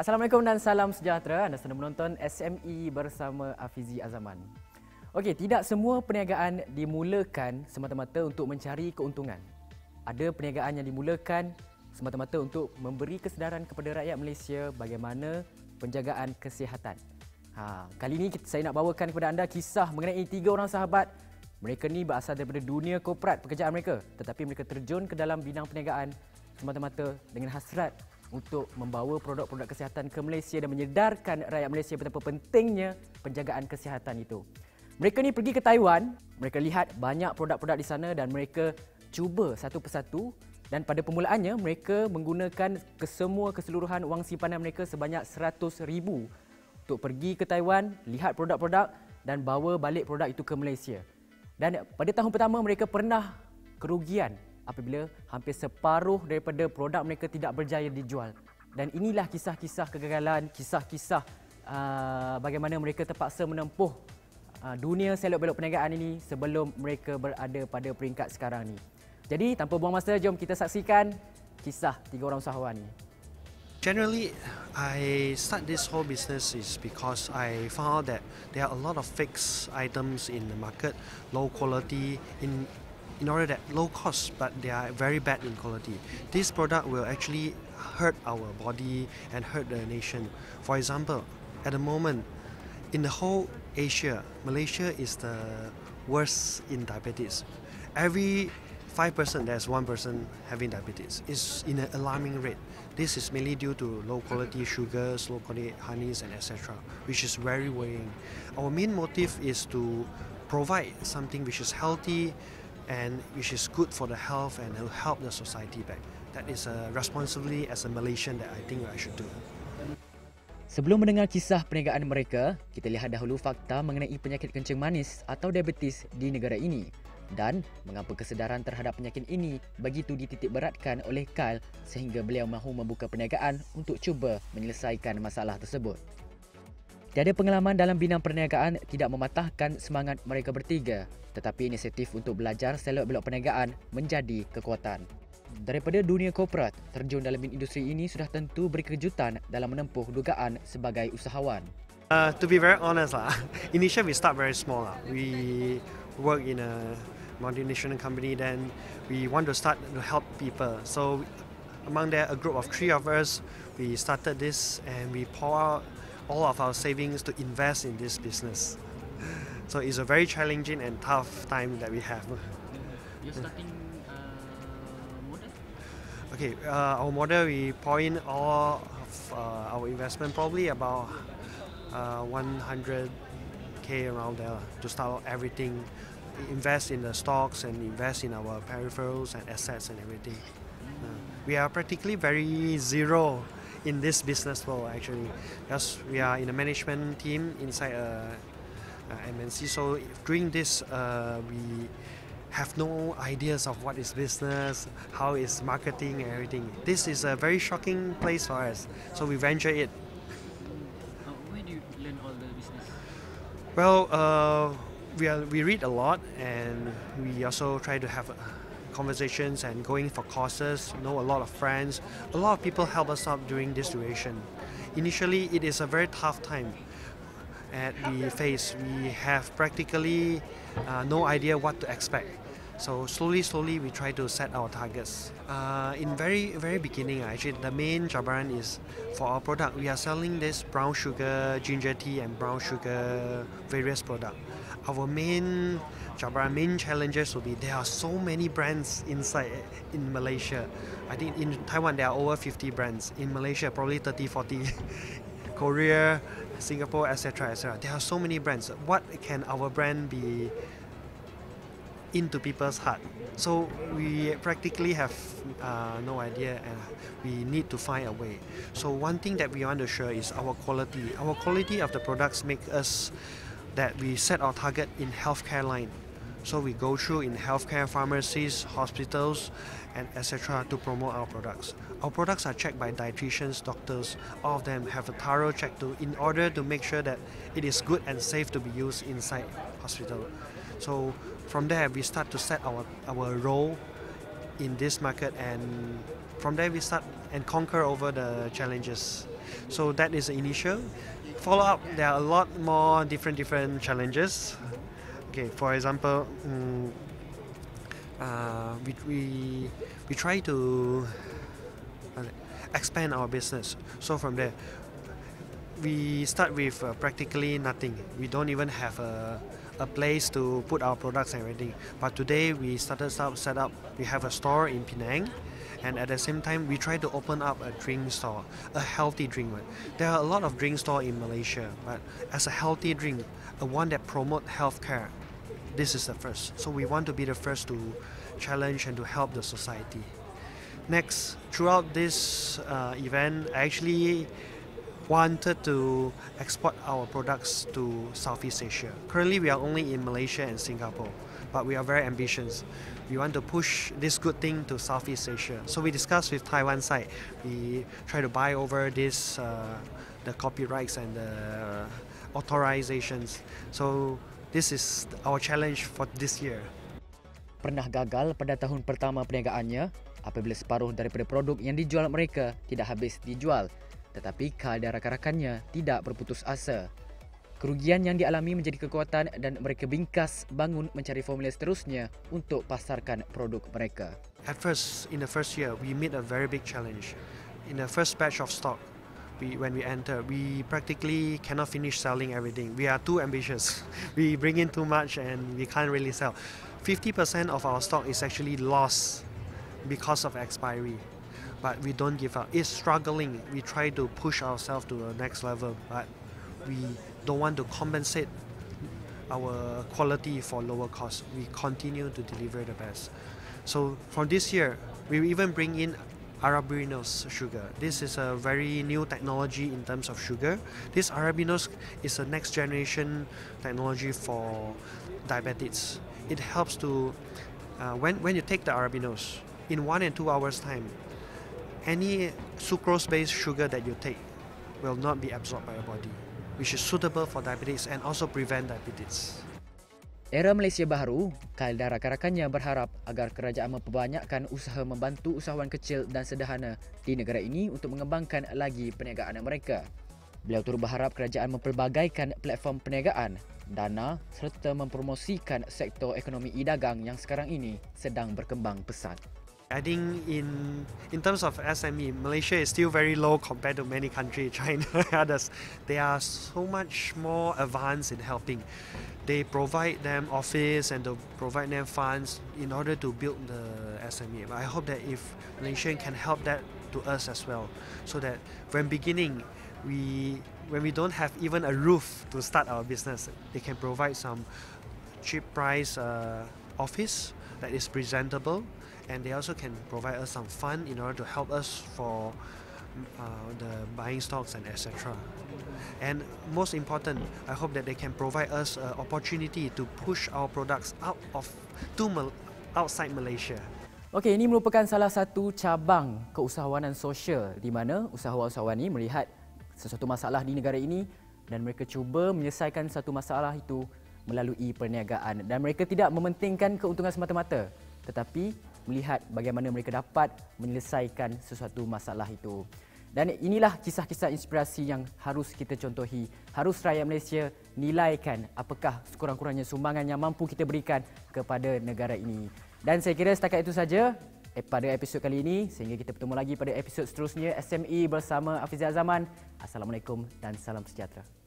Assalamualaikum dan salam sejahtera. Anda sedang menonton SME bersama Afizi Azaman. Okey, tidak semua perniagaan dimulakan semata-mata untuk mencari keuntungan. Ada perniagaan yang dimulakan semata-mata untuk memberi kesedaran kepada rakyat Malaysia bagaimana penjagaan kesihatan. Ha, kali ini saya nak bawakan kepada anda kisah mengenai tiga orang sahabat. Mereka ni berasal daripada dunia korporat pekerjaan mereka tetapi mereka terjun ke dalam bidang perniagaan semata-mata dengan hasrat untuk membawa produk-produk kesihatan ke Malaysia dan menyedarkan rakyat Malaysia betapa pentingnya penjagaan kesihatan itu. Mereka ni pergi ke Taiwan, mereka lihat banyak produk-produk di sana dan mereka cuba satu persatu dan pada permulaannya mereka menggunakan kesemua keseluruhan wang simpanan mereka sebanyak 100 ribu untuk pergi ke Taiwan, lihat produk-produk dan bawa balik produk itu ke Malaysia. Dan pada tahun pertama mereka pernah kerugian apabila hampir separuh daripada produk mereka tidak berjaya dijual. Dan inilah kisah-kisah kegagalan, kisah-kisah uh, bagaimana mereka terpaksa menempuh uh, dunia selok belok perniagaan ini sebelum mereka berada pada peringkat sekarang ini. Jadi tanpa buang masa, jom kita saksikan kisah tiga orang usahawan ini. Generally, I start this whole business is because I found that there are a lot of fixed items in the market, low quality, in in order that low cost, but they are very bad in quality. This product will actually hurt our body and hurt the nation. For example, at the moment, in the whole Asia, Malaysia is the worst in diabetes. Every five person, there's one person having diabetes. It's in an alarming rate. This is mainly due to low quality sugars, low quality honeys, and etc., which is very worrying. Our main motive is to provide something which is healthy, and which is good for the health and will help the society back. That is a responsibility as a Malaysian that I think I should do. Sebelum mendengar kisah perniagaan mereka, kita lihat dahulu fakta mengenai penyakit kencing manis atau diabetes di negara ini dan mengapa kesedaran terhadap penyakit ini begitu dititik beratkan oleh Kyle sehingga beliau mahu membuka perniagaan untuk cuba menyelesaikan masalah tersebut. Tiada pengalaman dalam bidang perniagaan tidak mematahkan semangat mereka bertiga tetapi inisiatif untuk belajar selok belok perniagaan menjadi kekuatan. Daripada dunia korporat, terjun dalam industri ini sudah tentu beri kejutan dalam menempuh dugaan sebagai usahawan. Uh, to be very honest, lah, initially we start very small. Lah. We work in a multinational company, then we want to start to help people. So among there, a group of three of us, we started this and we pour out all of our savings to invest in this business. So it's a very challenging and tough time that we have. You're starting uh, model? Okay, uh, our model we pour in all of uh, our investment, probably about uh, 100k around there to start everything. Invest in the stocks and invest in our peripherals and assets and everything. Uh, we are practically very zero in this business world actually. Because we are in a management team inside a, a MNC so during this uh, we have no ideas of what is business how is marketing and everything. This is a very shocking place for us. So we venture it. Uh, where do you learn all the business? Well uh, we, are, we read a lot and we also try to have conversations and going for courses, know a lot of friends. A lot of people help us out during this duration. Initially, it is a very tough time at the face. We have practically uh, no idea what to expect. So slowly, slowly, we try to set our targets. Uh, in very, very beginning, actually, the main jabaran is for our product. We are selling this brown sugar ginger tea and brown sugar various product. Our main Jabra main challenges will be there are so many brands inside in Malaysia. I think in Taiwan there are over 50 brands. In Malaysia probably 30, 40. Korea, Singapore, etc., etc. There are so many brands. What can our brand be into people's heart? So we practically have uh, no idea, and we need to find a way. So one thing that we want to show is our quality. Our quality of the products make us that we set our target in healthcare line. So we go through in healthcare pharmacies, hospitals, and etc. to promote our products. Our products are checked by dietitians, doctors. All of them have a thorough check to in order to make sure that it is good and safe to be used inside hospital. So from there we start to set our our role in this market and from there we start and conquer over the challenges. So that is the initial. Follow up, there are a lot more different different challenges. Okay, for example, um, uh, we, we, we try to uh, expand our business. So from there, we start with uh, practically nothing. We don't even have a, a place to put our products and everything. But today we started up, set up, we have a store in Penang. And at the same time, we try to open up a drink store, a healthy drink one. There are a lot of drink store in Malaysia, but as a healthy drink, a one that promote healthcare, this is the first. So we want to be the first to challenge and to help the society. Next, throughout this uh, event, I actually wanted to export our products to Southeast Asia. Currently, we are only in Malaysia and Singapore, but we are very ambitious. We want to push this good thing to Southeast Asia. So we discussed with Taiwan side. We try to buy over this, uh, the copyrights and the authorizations. So this is our challenge for this year. Pernah gagal pada tahun pertama perniagaannya apabila separuh daripada produk yang dijual mereka tidak habis dijual tetapi keadaan rakan-rakannya tidak berputus asa. Kerugian yang dialami menjadi kekuatan dan mereka bingkas bangun mencari formula seterusnya untuk pasarkan produk mereka. At first, in the first year, we meet a very big challenge. In the first batch of stock, we, when we enter, we practically cannot finish selling everything. We are too ambitious. We bring in too much and we can't really sell. 50% of our stock is actually lost because of expiry. But we don't give up. It's struggling. We try to push ourselves to the next level, but we don't want to compensate our quality for lower cost. We continue to deliver the best. So from this year, we even bring in Arabinose sugar. This is a very new technology in terms of sugar. This Arabinose is a next generation technology for diabetics it helps to uh, when when you take the arabinose in one and two hours time any sucrose based sugar that you take will not be absorbed by your body which is suitable for diabetes and also prevent diabetes Era Malaysia baru, dan rakan-rakannya berharap agar kerajaan memperbanyakkan usaha membantu usahawan kecil dan sederhana di negara ini untuk mengembangkan lagi perniagaan mereka. Beliau turut berharap kerajaan mempelbagaikan platform perniagaan dana serta mempromosikan sektor ekonomi e-dagang yang sekarang ini sedang berkembang pesat. I think in in terms of SME, Malaysia is still very low compared to many countries, China others. They are so much more advanced in helping. They provide them office and to provide them funds in order to build the SME. I hope that if Malaysia can help that to us as well, so that when beginning we when we don't have even a roof to start our business, they can provide some cheap price uh, office that is presentable, and they also can provide us some fund in order to help us for uh, the buying stocks and etc. And most important, I hope that they can provide us an opportunity to push our products out of to Mal- outside Malaysia. Okey, ini merupakan salah satu cabang keusahawanan sosial di mana usahawan-usahawan ini melihat sesuatu masalah di negara ini dan mereka cuba menyelesaikan satu masalah itu melalui perniagaan dan mereka tidak mementingkan keuntungan semata-mata tetapi melihat bagaimana mereka dapat menyelesaikan sesuatu masalah itu. Dan inilah kisah-kisah inspirasi yang harus kita contohi. Harus rakyat Malaysia nilaikan apakah sekurang-kurangnya sumbangan yang mampu kita berikan kepada negara ini. Dan saya kira setakat itu saja eh, pada episod kali ini sehingga kita bertemu lagi pada episod seterusnya SME bersama Afizah Zaman. Assalamualaikum dan salam sejahtera.